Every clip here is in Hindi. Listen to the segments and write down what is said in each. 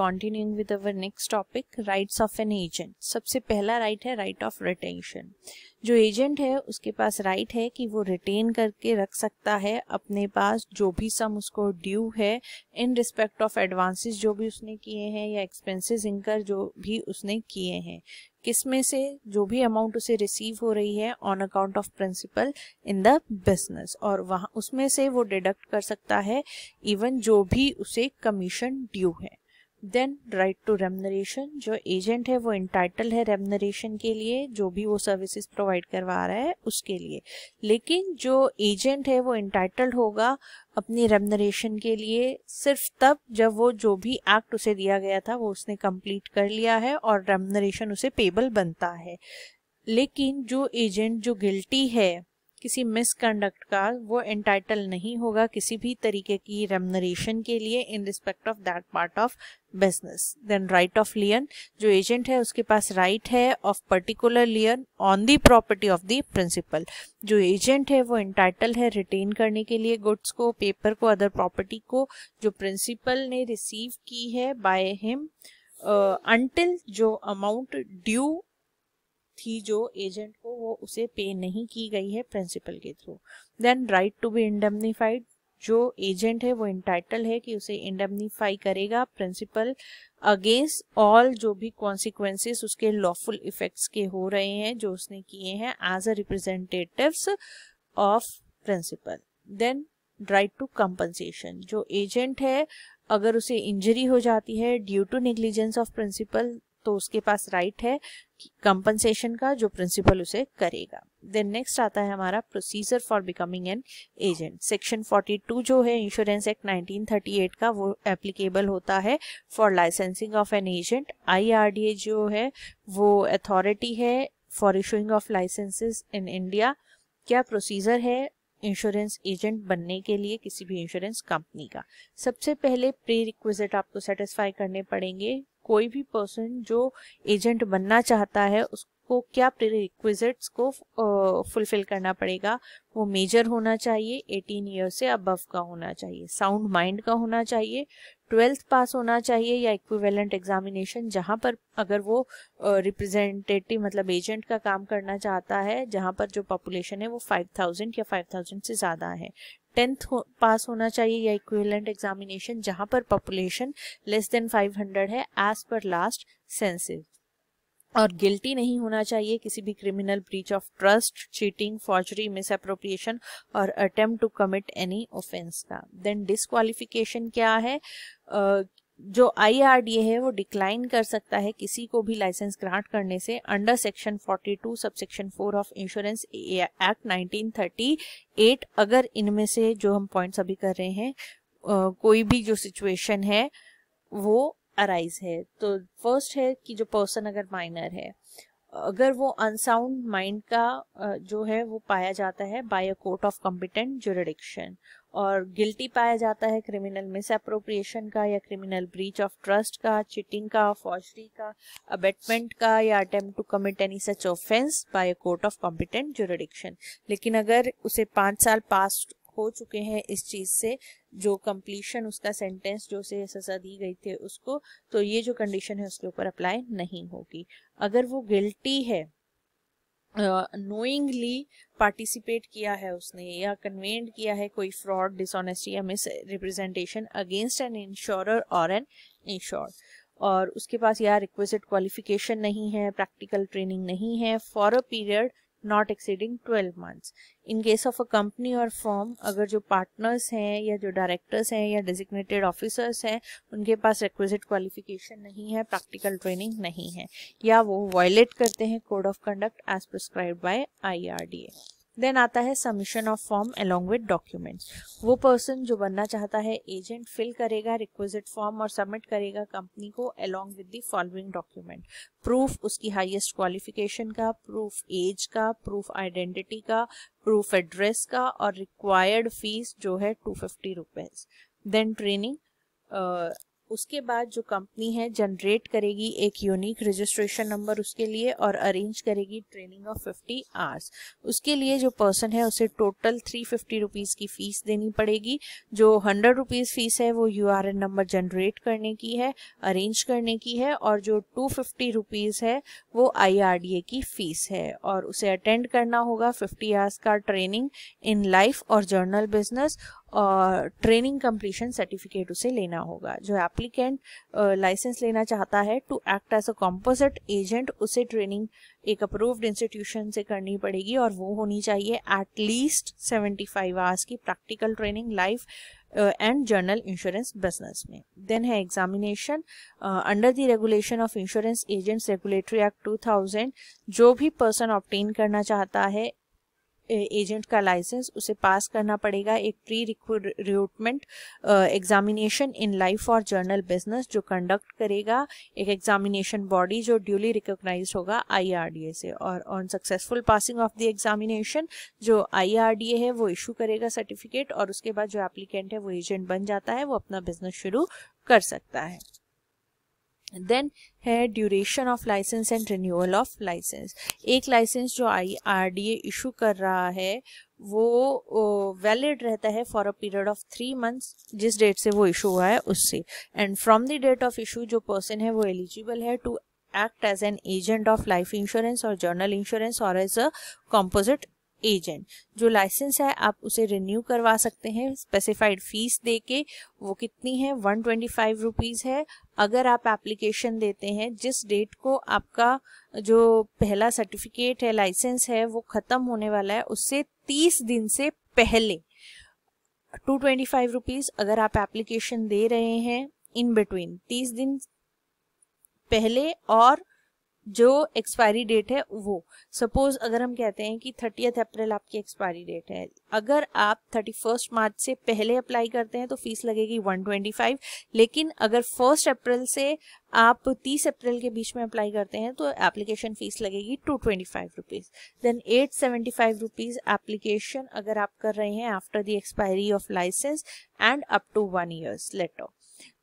Continuing with our next topic, rights of an agent. सबसे पहला राइट right है राइट ऑफ़ रिटेंशन जो एजेंट है, उसके पास राइट right है कि वो रिटेन करके रख सकता है अपने पास जो भी सम उसको ड्यू है इन रिस्पेक्ट ऑफ़ एडवांसेस जो भी उसने किए हैं या एक्सपेंसेस इनकर जो भी उसने किए हैं. किसमें से? जो भी अमाउंट उसे रिसीव हो रही है on account of principal in the business और वहाँ, उसमें से वो डिडक्ट कर सकता है इवन जो भी उसे कमीशन ड्यू है. देन राइट टू रेमनरेशन जो एजेंट है, वो इंटाइटल है रेमनरेशन के लिए, जो भी वो सर्विसेज़ प्रोवाइड करवा रहा है, उसके लिए। लेकिन जो एजेंट है, वो इंटाइटल्ड होगा अपनी रेमनरेशन के लिए, सिर्फ़ तब जब वो जो भी एक्ट उसे दिया गया था, वो उसने कंप्लीट कर लिया है और रेमनरेशन उसे पेबल बनता है। लेकिन जो एजेंट जो गिल्टी है किसी मिसकंडक्ट का वो एंटाइटल नहीं होगा किसी भी तरीके की रेमनरेशन के लिए in respect of that part of business then right of lien जो एजेंट है, उसके पास राइट right है of particular lien on the property of the principal जो एजेंट है, वो एंटाइटल है रिटेन करने के लिए गुड्स को पेपर को अदर प्रॉपर्टी को, जो प्रिंसिपल ने रिसीव की है बाय हिम अनटिल जो अमाउंट ड्यू थी जो एजेंट को, वो उसे पे नहीं की गई है प्रिंसिपल के through then right to be indemnified जो एजेंट है, वो इंटाइटल है कि उसे इंडेमनीफाई करेगा प्रिंसिपल अगेंस्ट ऑल जो भी कॉन्सिक्वेंसेस उसके लॉफुल इफेक्ट्स के हो रहे हैं, जो उसने किए हैं as a representatives of principal then right to compensation जो एजेंट है, अगर उसे इंजरी हो जाती है due to negligence of principal तो उसके पास राइट है कंपनसेशन का जो प्रिंसिपल उसे करेगा। देन नेक्स्ट आता है हमारा procedure for becoming an agent section 42 जो है इंश्योरेंस एक्ट 1938 का वो एप्लीकेबल होता है for licensing of an agent IRDA जो है, वो अथॉरिटी है for issuing of licenses in India क्या प्रोसीजर है? इंश्योरेंस एजेंट बनने के लिए किसी भी इंश्योरेंस कंपनी का। सबसे पहले प्री रिक्विजिट आपको सेटिस्फाई करने पड़ेंगे। कोई भी पर्सन जो एजेंट बनना चाहता है, उसको क्या प्री प्रीरिक्विजिट्स को फुलफिल करना पड़ेगा? वो मेजर होना चाहिए 18 ईयर से अबव का होना चाहिए साउंड माइंड का होना चाहिए। ट्वेल्थ पास होना चाहिए या इक्विवेलेंट एग्जामिनेशन जहाँ पर अगर वो रिप्रेजेंटेटिव uh, मतलब एजेंट का काम करना चाहता है जहाँ पर जो पॉपुलेशन है वो 5000 या 5000 से ज़्यादा है। टेंथ हो, पास होना चाहिए या इक्विवेलेंट एग्जामिनेशन जहाँ पर पॉपुलेशन लेस देन 500 है एज पर लास्ट सेंसिस और गिल्टी नहीं होना चाहिए किसी भी criminal breach of trust cheating forgery misappropriation और attempt to commit any offence का। देन डिस्कालिफिकेशन क्या है? uh, जो आईआरडीए है वो डिक्लाइन कर सकता है किसी को भी लाइसेंस ग्रांट करने से under section 42 sub section 4 of insurance act 1938 अगर इनमें से जो हम पॉइंट्स अभी कर रहे हैं कोई भी जो सिचुएशन है वो अराइज है तो फ़र्स्ट है कि जो पर्सन अगर माइनर है अगर वो अनसाउंड माइंड का जो है वो पाया जाता है by a court of competent jurisdiction और गिल्टी पाया जाता है क्रिमिनल मिस अप्रोप्रिएशन का या क्रिमिनल ब्रीच ऑफ़ ट्रस्ट का चिटिंग का फॉर्जरी का अबेटमेंट का या attempt to commit any such offence by a court of competent jurisdiction लेकिन अगर उसे पाँच साल पास हो चुके हैं इस चीज़ से जो कंप्लीशन उसका सेंटेंस जो से सजा दी गई थी उसको तो ये जो कंडीशन है उसके ऊपर अप्लाई नहीं होगी। अगर वो गिल्टी है नोइंगली uh, पार्टिसिपेट किया है उसने या कन्वेंट किया है कोई फ्रॉड डिसऑनेस्टी या misrepresentation against an insurer और एन इंश्योर और उसके पास या रिक्वेस्ट क्वालिफिकेशन नहीं है प्रैक्टिकल ट्रेनिंग नहीं है for a period not exceeding twelve months in case of a company और फॉर्म अगर जो पार्टनर्स हैं या जो डायरेक्टर्स हैं या डेजिग्नेटेड ऑफिसर्स हैं, उनके पास रिक्विजिट क्वालिफिकेशन नहीं है प्रैक्टिकल ट्रेनिंग नहीं है। या वो वायलेट करते हैं code of conduct as prescribe by IRDA then आता है submission of form along with documents वो पर्सन जो बनना चाहता है एजेंट फिल करेगा रिक्विजिट फॉर्म और सबमिट करेगा कंपनी को along with the following document proof उसकी हाईएस्ट क्वालिफिकेशन का प्रूफ एज का प्रूफ आइडेंटिटी का प्रूफ एड्रेस का और रिक्वायर्ड फ़ीस जो है two fifty rupees then training उसके बाद जो कंपनी है जनरेट करेगी एक यूनिक रजिस्ट्रेशन नंबर उसके लिए और अरेंज करेगी ट्रेनिंग ऑफ़ 50 आवर्स उसके लिए जो पर्सन है, उसे टोटल थ्री फिफ्टी रुपीज़ की फ़ीस देनी पड़ेगी. जो हंड्रेड रुपीज़ फ़ीस है, वो यूआरएन नंबर जनरेट करने की है अरेंज करने की है और जो टू फिफ्टी रुपीज़ है, वो आईआरडीए की फ़ीस है. और उसे अटेंड करना होगा फिफ्टी आवर्स का ट्रेनिंग इन लाइफ और general business training completion certificate उसे लेना होगा। जो एप्लीकेंट लाइसेंस लेना चाहता है to act as a composite agent उसे ट्रेनिंग एक अप्रूव्ड इंस्टीट्यूशन से करनी पड़ेगी और वो होनी चाहिए एट लीस्ट 75 आवर्स की practical training life and general insurance business में। देन है examination under the regulation of insurance agents regulatory act 2000 जो भी पर्सन ऑप्टेन करना चाहता है एजेंट का लाइसेंस उसे पास करना पड़ेगा एक pre recruitment examination in life और जर्नल बिज़नेस जो कंडक्ट करेगा, एक एग्जामिनेशन बॉडी जो ड्यूली रिकोगनाइज होगा आईआरडीए से और on successful passing of the examination जो आईआरडीए है वो इशू करेगा सर्टिफिकेट और उसके बाद जो एप्लीकेंट है वो एजेंट बन जाता है, वो अपना बिज़नेस शुरू कर सकता है। देन है duration of license and renewal of license एक लाइसेंस जो I R D A issue कर रहा है, वो वैलिड रहता है for a period of three months जिस डेट से वो इशू हुआ है उससे. And from the date of issue जो पर्सन है वो एलिजिबल है to act as an agent of life insurance और जर्नल इंश्योरेंस और एज अ कॉम्पोजिट एजेंट जो लाइसेंस है, आप उसे रिन्यू करवा सकते हैं। स्पेसिफाइड फ़ीस दे के वो कितनी है? वन ट्वेंटी फाइव रुपीज़ है। अगर आप एप्लीकेशन देते हैं, जिस डेट को आपका जो पहला सर्टिफिकेट है लाइसेंस है, वो ख़त्म होने वाला है, उससे तीस दिन से पहले। टू ट्वेंटी फाइव रुपीज़ अगर आप एप्लीकेशन दे रहे हैं इन बिटवीन तीस दिन पहले और जो एक्सपायरी डेट है, वो। सपोज़ अगर हम कहते हैं कि थर्टियथ अप्रैल आपकी एक्सपायरी डेट है। अगर आप थर्टी फ़र्स्ट मार्च से पहले अप्लाई करते हैं तो फ़ीस लगेगी वन ट्वेंटी फाइव लेकिन अगर फ़र्स्ट अप्रैल से आप तीस अप्रैल के बीच में अप्लाई करते हैं तो एप्लीकेशन फ़ीस लगेगी two twenty five rupees then at seventy five rupees application अगर आप कर रहे हैं after the expiry of license and up to one years later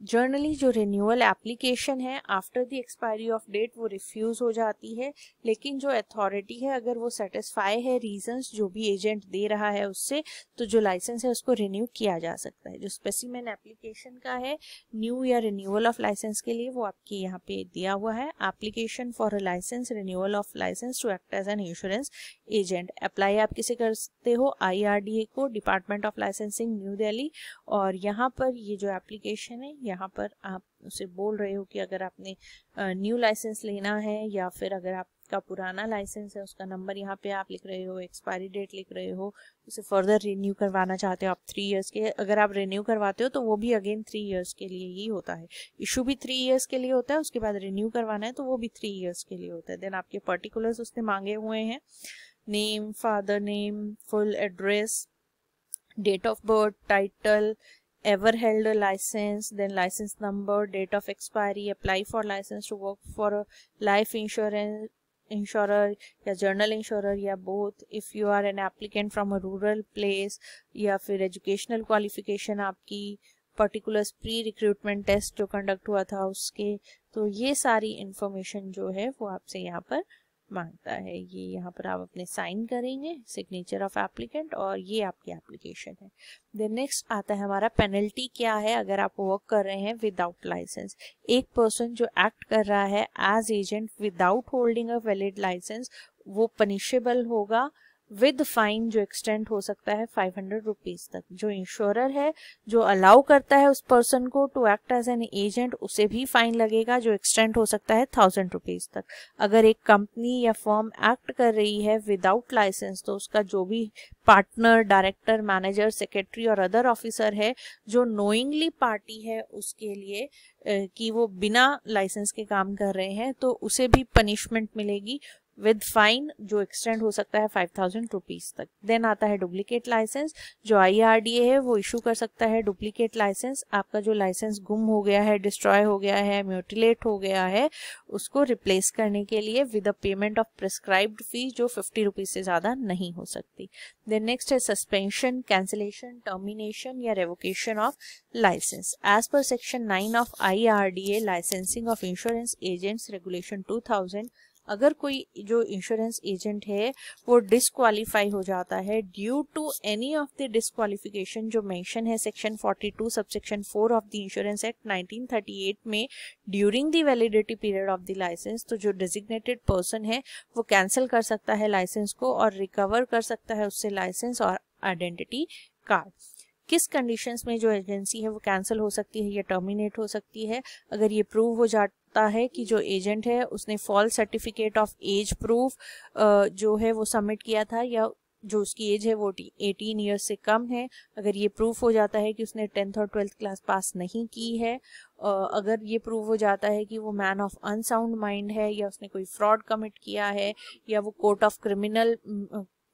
generally जो रिन्यूअल एप्लीकेशन है after the expiry of date वो रिफ्यूज़ हो जाती है। लेकिन जो अथॉरिटी है, अगर वो सेटिस्फाई है रीजंस जो भी एजेंट दे रहा है उससे तो जो लाइसेंस है, उसको रिन्यू किया जा सकता है। जो स्पेसिमेन एप्लीकेशन का है न्यू या रिन्यूअल ऑफ़ लाइसेंस के लिए, वो आपके यहाँ पे दिया हुआ है। Application for a license renewal of license to act as an insurance agent apply आप किसे करते हो? आईआरडीए को department of licensing New Delhi और यहाँ पर ये जो एप्लीकेशन है यहाँ पर आप उसे बोल रहे हो कि अगर आपने न्यू लाइसेंस लेना है या फिर अगर आपका पुराना लाइसेंस है, उसका नंबर यहाँ पे आप लिख रहे हो एक्सपायरी डेट लिख रहे हो, उसे फर्दर रिन्यू करवाना चाहते हो आप थ्री इयर्स के, अगर आप रिन्यू करवाते हो तो वो भी अगेन थ्री इयर्स के लिए ही होता है। इशू भी थ्री इयर्स के लिए होता है, उसके बाद रिन्यू करवाना है तो वो भी थ्री इयर्स के लिए होता है। देन आपके पर्टिकुलर्स उसने मांगे हुए हैं। Name father name full address date of birth title ever held a license then license number date of expiry apply for license to work for a life insurance insurer या journal insurer या both if you are an applicant from a rural place या फिर educational qualification आपकी पर्टिकुलर प्री रिक्रूटमेंट टेस्ट जो कंडक्ट हुआ था उसके तो ये सारी इंफॉर्मेशन जो है वो आपसे यहाँ पर माँगता है, ये यहाँ पर आप अपने साइन करेंगे सिग्नेचर ऑफ़ एप्लीकेंट और ये आपकी एप्लीकेशन है। देन नेक्स्ट आता है हमारा पेनल्टी क्या है, अगर आप वर्क कर रहे हैं विदाउट लाइसेंस एक पर्सन जो एक्ट कर रहा है as agent without holding a valid licence वो पनिशेबल होगा विद फाइन जो एक्सटेंड हो सकता है फाइव हंड्रेड रुपीज़ तक। जो इंश्योरर है, जो अलाउ करता है उस पर्सन को to act as an agent उसे भी फाइन लगेगा, जो एक्सटेंड हो सकता है थाउज़ेंड रुपीज़ तक। अगर एक कंपनी या फॉर्म एक्ट कर रही है विदाउट लाइसेंस तो उसका जो भी पार्टनर डायरेक्टर मैनेजर सेक्रेटरी और अदर ऑफिसर है, जो नोइंगली पार्टी है उसके लिए कि वो बिना लाइसेंस के काम कर रहे हैं तो उसे भी पनिशमेंट मिलेगी। विद फाइन जो एक्सटेंड हो सकता है फाइव थाउज़ेंड रुपीज़ तक. देन आता है डुप्लीकेट लाइसेंस जो आईआरडीए है, वो इशू कर सकता है डुप्लीकेट लाइसेंस आपका जो लाइसेंस गुम हो गया है डिस्ट्रॉय हो गया है म्यूटिलेट हो गया है, उसको रिप्लेस करने के लिए with a payment of prescribed fees जो फिफ्टी रुपीज़ से ज़्यादा नहीं हो सकती. देन नेक्स्ट है सस्पेंशन कैंसिलेशन टर्मिनेशन या revocation of license as per section nine of I R D A licensing of insurance agents regulation two thousand अगर कोई जो इंश्योरेंस एजेंट है, वो डिसक्वालीफाई हो जाता है due to any of the disqualification जो मेंशन है section 42 subsection 4 of the insurance act 1938 में during the validity period of the license तो जो डिजिग्नेटेड पर्सन है, वो कैंसिल कर सकता है लाइसेंस को और रिकवर कर सकता है उससे लाइसेंस और आइडेंटिटी कार्ड किस कंडीशंस में जो एजेंसी है, वो कैंसिल हो सकती है या टर्मिनेट हो सकती है? अगर ये प्रूव हो जा सकता है कि जो एजेंट है, उसने false certificate of age proof जो है वो सबमिट किया था या जो उसकी एज है वो एटीन ईयर्स से कम है। अगर ये प्रूफ हो जाता है कि उसने टेंथ और ट्वेल्थ क्लास पास नहीं की है अगर ये प्रूव हो जाता है कि वो मैन ऑफ़ अनसाउंड माइंड है या उसने कोई फ्रॉड कमिट किया है या वो court of criminal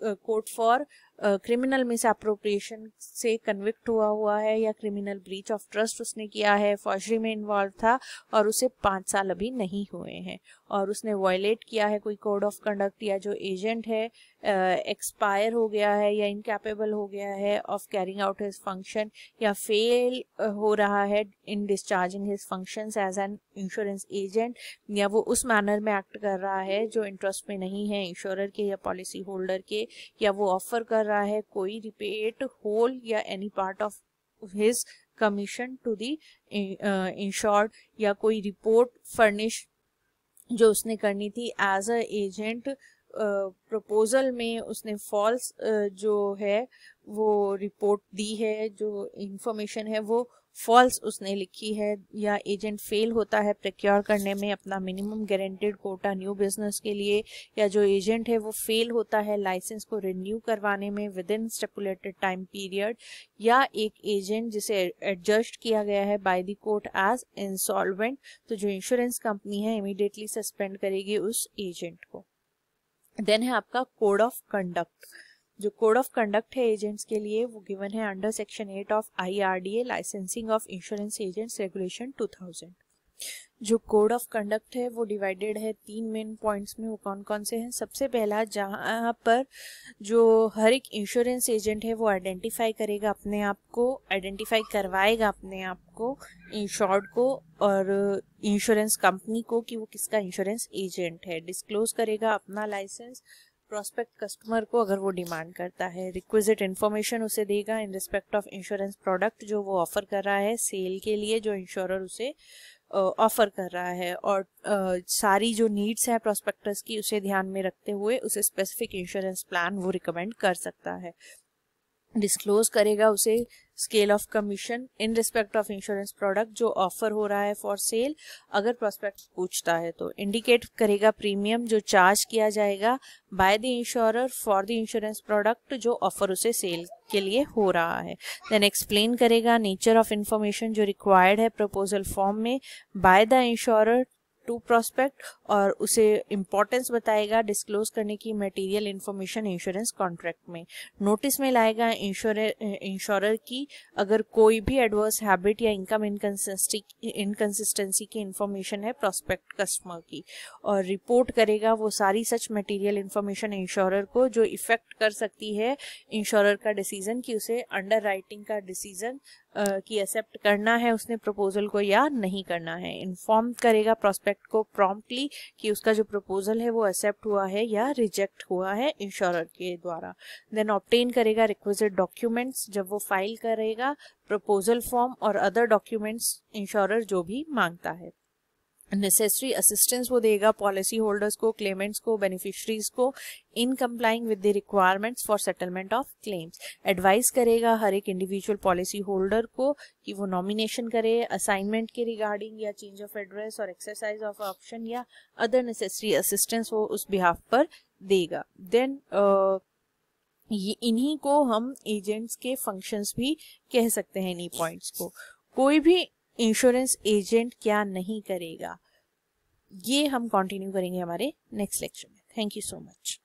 court for criminal misappropriation से कन्विक्ट हुआ हुआ है या क्रिमिनल ब्रीच ऑफ़ ट्रस्ट उसने किया है फौजरी में इन्वॉल्व था और उसे पाँच साल अभी नहीं हुए हैं। और उसने वायलेट किया है कोई कोड ऑफ़ कंडक्ट या जो एजेंट है एक्सपायर हो गया है या इनकेपेबल हो गया है of carrying out his function या फेल हो रहा है in discharging his function as an insurance agent या वो उस मैनर में एक्ट कर रहा है जो इंटरेस्ट में नहीं है इंश्योरर के या पॉलिसी होल्डर के या वो ऑफ़र कर रहा है कोई रिपेट होल या any part of his commission to the insured या कोई रिपोर्ट फर्निश जो उसने करनी थी एज अ एजेंट प्रपोजल में उसने फॉल्स uh, जो है वो रिपोर्ट दी है जो इंफॉर्मेशन है वो फॉल्स उसने लिखी है या एजेंट फेल होता है प्रिक्योर करने में अपना minimum guaranteed quota new business के लिए, या जो एजेंट है वो फेल होता है लाइसेंस को रिन्यू करवाने में within stipulated time period या एक एजेंट जिसे एडजस्ट किया गया है by the court as insolvent तो जो इंश्योरेंस कंपनी है इमीडिएटली सस्पेंड करेगी उस एजेंट को। देन है आपका कोड ऑफ़ कंडक्ट जो कोड ऑफ़ कंडक्ट है एजेंट्स के लिए, वो गिवन है under section eight of IRDA licensing of insurance agents regulation 2000 जो कोड ऑफ़ कंडक्ट है, वो डिवाइडेड है तीन मेन पॉइंट्स में, वो कौन कौन से हैं? सबसे पहला, जहाँ पर जो हर एक इंश्योरेंस एजेंट है, वो आइडेंटिफाई करेगा अपने आप को आइडेंटिफाई करवाएगा अपने आप को इंश्योर्ड को और इंश्योरेंस कंपनी को कि वो किसका इंश्योरेंस एजेंट है। डिस्क्लोज करेगा अपना लाइसेंस प्रोस्पेक्ट कस्टमर को अगर वो डिमांड करता है रिक्विजिट इन्फॉर्मेशन उसे देगा in respect of insurance product जो वो ऑफ़र कर रहा है सेल के लिए जो इंश्योरर उसे ऑफ़र कर रहा है और uh, सारी जो नीड्स है प्रोस्पेक्टर्स की उसे ध्यान में रखते हुए उसे स्पेसिफिक इंश्योरेंस प्लान वो रिकमेंड कर सकता है। डिस्क्लोज करेगा उसे scale of commission in respect of insurance product जो ऑफ़र हो रहा है फॉर सेल अगर प्रोस्पेक्ट पूछता है तो इंडिकेट करेगा प्रीमियम जो चार्ज किया जाएगा by the insurer for the insurance product जो ऑफ़र उसे सेल के लिए हो रहा है। देन एक्सप्लेन करेगा नेचर ऑफ़ इंफॉर्मेशन जो रिक्वायर्ड है प्रपोजल फॉर्म में by the insurer to prospect और उसे इम्पोर्टेंस बताएगा डिस्क्लोज करने की मटेरियल इन्फॉर्मेशन इंश्योरेंस कॉन्ट्रैक्ट में। नोटिस में लाएगा इंश्योरर की अगर कोई भी एडवर्स हैबिट या इनकम इनकन्सिस्टेंसी की इन्फॉर्मेशन है प्रोस्पेक्ट कस्टमर की। और रिपोर्ट करेगा वो सारी सच मटेरियल इन्फॉर्मेशन इंश्योरर को जो इफ़ेक्ट कर सकती है इंश्योरर का डिसीज़न कि उसे अंडर राइटिंग का डिसीज़न की एक्सेप्ट करना है, उसने प्रपोजल को या नहीं करना है। इन्फॉर्म करेगा प्रोस्पेक्ट को प्रॉम्प्टली कि उसका जो प्रपोजल है वो एक्सेप्ट हुआ है या रिजेक्ट हुआ है इंश्योरर के द्वारा। देन ऑप्टेन करेगा रिक्वेस्टेड डॉक्यूमेंट्स जब वो फ़ाइल करेगा प्रपोजल फॉर्म और अदर डॉक्यूमेंट्स इंश्योरर जो भी माँगता है। नेसेसरी असिस्टेंस वो देगा पॉलिसी होल्डर्स को क्लेमेंट्स को बेनिफिशरीज को in complying with the requirements for settlement of claims advice करेगा हर एक इंडिविजुअल पॉलिसी होल्डर को कि वो नॉमिनेशन करे असाइनमेंट के रिगार्डिंग या चेंज ऑफ़ एड्रेस और एक्सरसाइज ऑफ़ ऑप्शन या अदर नेसेसरी असिस्टेंस वो उस बिहाफ पर देगा. देन uh, इन्हीं को हम एजेंट्स के फ़ंक्शंस भी कह सकते हैं इन्हीं पॉइंट्स को. कोई भी इंश्योरेंस एजेंट क्या नहीं करेगा? ये हम कंटिन्यू करेंगे हमारे नेक्स्ट लेक्चर में. Thank you so much